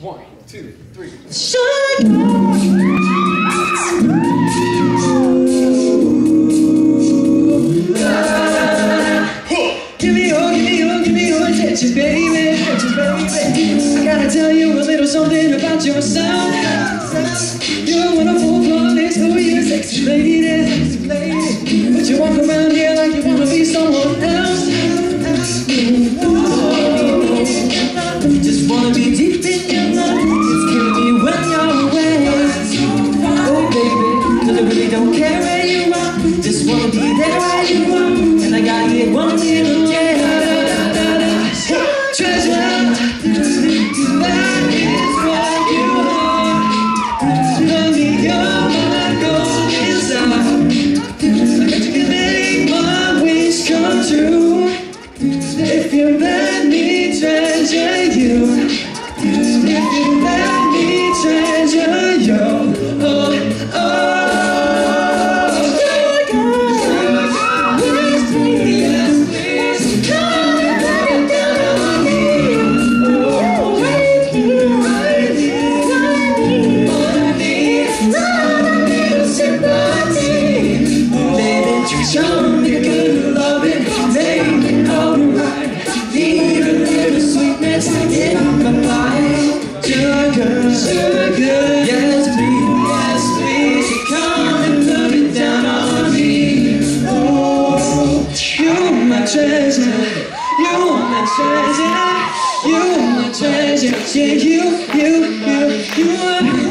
One, two, three. Give me all, give me all, give me your attention, baby, attention, baby. I gotta tell you a little something about your sound. You're a wonderful, flawless, oh, you're sexy lady, sexy lady. treasure, you are my treasure, you are my treasure, yeah, you, you, you, you are.